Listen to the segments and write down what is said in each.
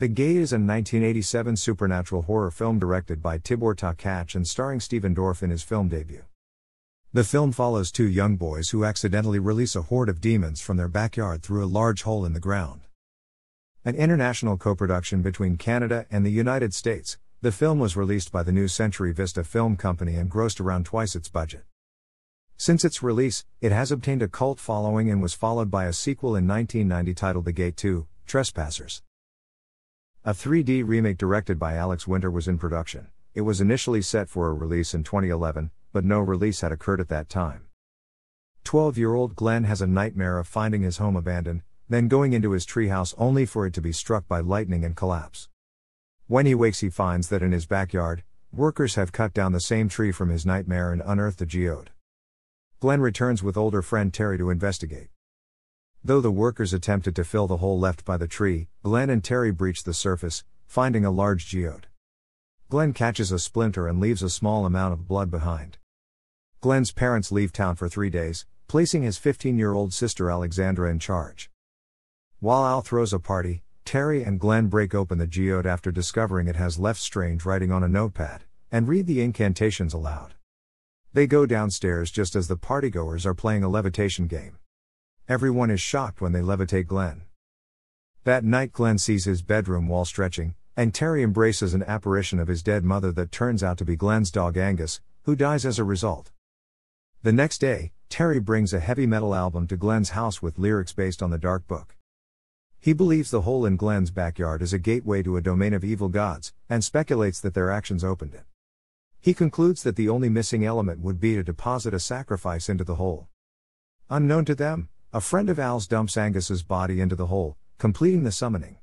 The Gate is a 1987 supernatural horror film directed by Tibor Takács and starring Stephen Dorff in his film debut. The film follows two young boys who accidentally release a horde of demons from their backyard through a large hole in the ground. An international co production between Canada and the United States, the film was released by the New Century Vista Film Company and grossed around twice its budget. Since its release, it has obtained a cult following and was followed by a sequel in 1990 titled The Gate 2 Trespassers. A 3D remake directed by Alex Winter was in production. It was initially set for a release in 2011, but no release had occurred at that time. 12 year old Glen has a nightmare of finding his home abandoned, then going into his treehouse only for it to be struck by lightning and collapse. When he wakes, he finds that in his backyard, workers have cut down the same tree from his nightmare and unearthed the geode. Glen returns with older friend Terry to investigate. Though the workers attempted to fill the hole left by the tree, Glen and Terry breach the surface, finding a large geode. Glen catches a splinter and leaves a small amount of blood behind. Glen's parents leave town for three days, placing his 15 year old sister Alexandra in charge. While Al throws a party, Terry and Glen break open the geode after discovering it has left strange writing on a notepad, and read the incantations aloud. They go downstairs just as the partygoers are playing a levitation game. Everyone is shocked when they levitate Glen. That night, Glen sees his bedroom while stretching, and Terry embraces an apparition of his dead mother that turns out to be Glen's dog Angus, who dies as a result. The next day, Terry brings a heavy metal album to Glen's house with lyrics based on the Dark Book. He believes the hole in Glen's backyard is a gateway to a domain of evil gods, and speculates that their actions opened it. He concludes that the only missing element would be to deposit a sacrifice into the hole. Unknown to them, a friend of Al's dumps Angus's body into the hole, completing the summoning.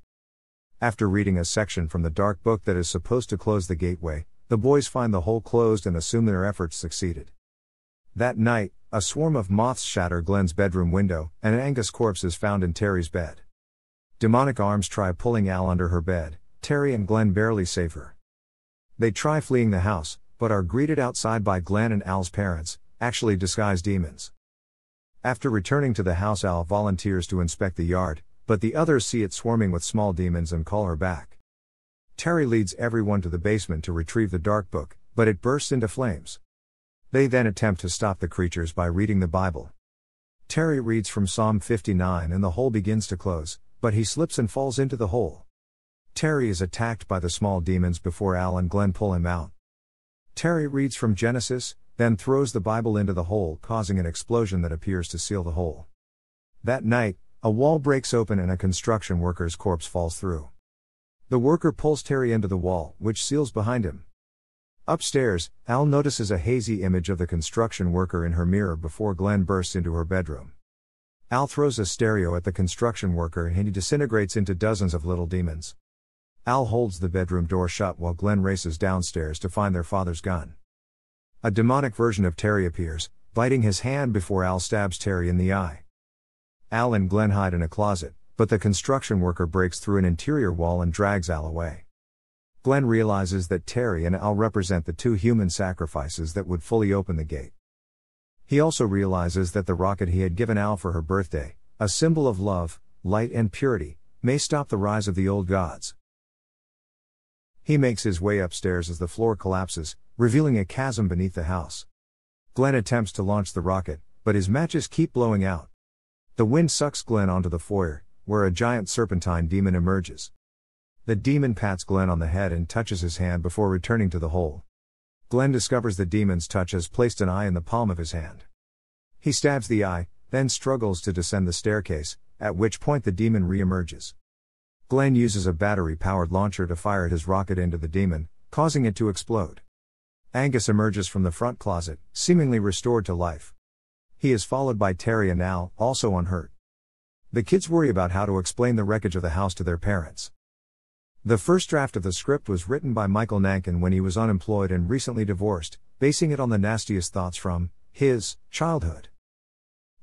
After reading a section from the dark book that is supposed to close the gateway, the boys find the hole closed and assume their efforts succeeded. That night, a swarm of moths shatter Glen's bedroom window, and Angus' corpse is found in Terry's bed. Demonic arms try pulling Al under her bed, Terry and Glen barely save her. They try fleeing the house, but are greeted outside by Glen and Al's parents, actually disguised demons. After returning to the house, Al volunteers to inspect the yard, but the others see it swarming with small demons and call her back. Terry leads everyone to the basement to retrieve the dark book, but it bursts into flames. They then attempt to stop the creatures by reading the Bible. Terry reads from Psalm 59 and the hole begins to close, but he slips and falls into the hole. Terry is attacked by the small demons before Al and Glen pull him out. Terry reads from Genesis, then throws the Bible into the hole, causing an explosion that appears to seal the hole. That night, a wall breaks open and a construction worker's corpse falls through. The worker pulls Terry into the wall, which seals behind him. Upstairs, Al notices a hazy image of the construction worker in her mirror before Glen bursts into her bedroom. Al throws a stereo at the construction worker and he disintegrates into dozens of little demons. Al holds the bedroom door shut while Glen races downstairs to find their father's gun. A demonic version of Terry appears, biting his hand before Al stabs Terry in the eye. Al and Glen hide in a closet, but the construction worker breaks through an interior wall and drags Al away. Glen realizes that Terry and Al represent the two human sacrifices that would fully open the gate. He also realizes that the rocket he had given Al for her birthday, a symbol of love, light, and purity, may stop the rise of the old gods. He makes his way upstairs as the floor collapses, revealing a chasm beneath the house. Glen attempts to launch the rocket, but his matches keep blowing out. The wind sucks Glen onto the foyer, where a giant serpentine demon emerges. The demon pats Glen on the head and touches his hand before returning to the hole. Glen discovers the demon's touch has placed an eye in the palm of his hand. He stabs the eye, then struggles to descend the staircase, at which point the demon re-emerges. Glen uses a battery-powered launcher to fire his rocket into the demon, causing it to explode. Angus emerges from the front closet, seemingly restored to life. He is followed by Terry and Al, also unhurt. The kids worry about how to explain the wreckage of the house to their parents. The first draft of the script was written by Michael Nankin when he was unemployed and recently divorced, basing it on the nastiest thoughts from his childhood.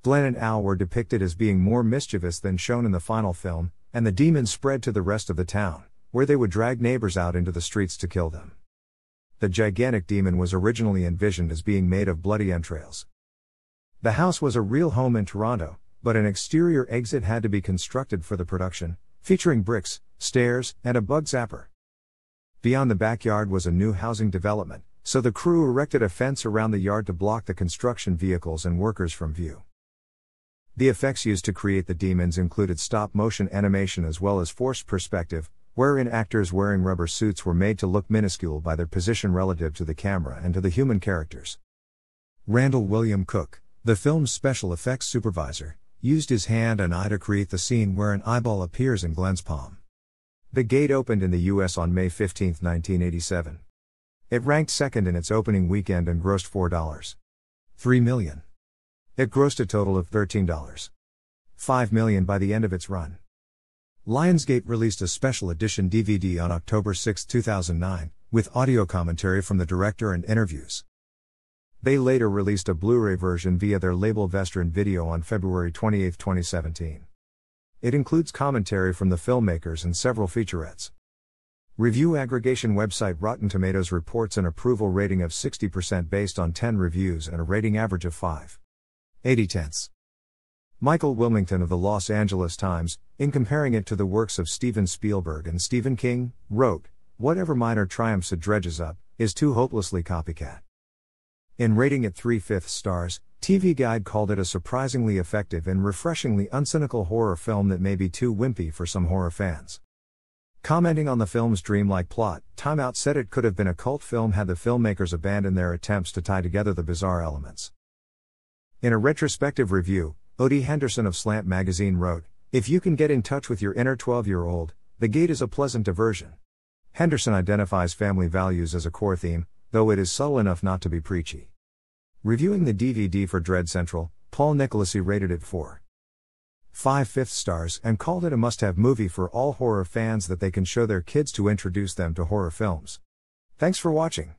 Glen and Al were depicted as being more mischievous than shown in the final film, and the demons spread to the rest of the town, where they would drag neighbors out into the streets to kill them. The gigantic demon was originally envisioned as being made of bloody entrails. The house was a real home in Toronto, but an exterior exit had to be constructed for the production, featuring bricks, stairs, and a bug zapper. Beyond the backyard was a new housing development, so the crew erected a fence around the yard to block the construction vehicles and workers from view. The effects used to create the demons included stop motion animation as well as forced perspective, wherein actors wearing rubber suits were made to look minuscule by their position relative to the camera and to the human characters. Randall William Cook, the film's special effects supervisor, used his hand and eye to create the scene where an eyeball appears in Glen's palm. The gate opened in the US on May 15, 1987. It ranked second in its opening weekend and grossed $4. 3 million. It grossed a total of $13.5 million by the end of its run. Lionsgate released a special edition DVD on October 6, 2009, with audio commentary from the director and interviews. They later released a Blu ray version via their label Vestron Video on February 28, 2017. It includes commentary from the filmmakers and several featurettes. Review aggregation website Rotten Tomatoes reports an approval rating of 60% based on 10 reviews and a rating average of 5. 80 tenths. Michael Wilmington of the Los Angeles Times, in comparing it to the works of Steven Spielberg and Stephen King, wrote, Whatever minor triumphs it dredges up, is too hopelessly copycat. In rating it 3 fifths stars, TV Guide called it a surprisingly effective and refreshingly uncynical horror film that may be too wimpy for some horror fans. Commenting on the film's dreamlike plot, Time Out said it could have been a cult film had the filmmakers abandoned their attempts to tie together the bizarre elements. In a retrospective review, Odie Henderson of Slant magazine wrote, If you can get in touch with your inner 12 year old, The Gate is a pleasant diversion. Henderson identifies family values as a core theme, though it is subtle enough not to be preachy. Reviewing the DVD for Dread Central, Paul Nicolosi rated it 4. 5 fifth stars and called it a must have movie for all horror fans that they can show their kids to introduce them to horror films. Thanks for watching.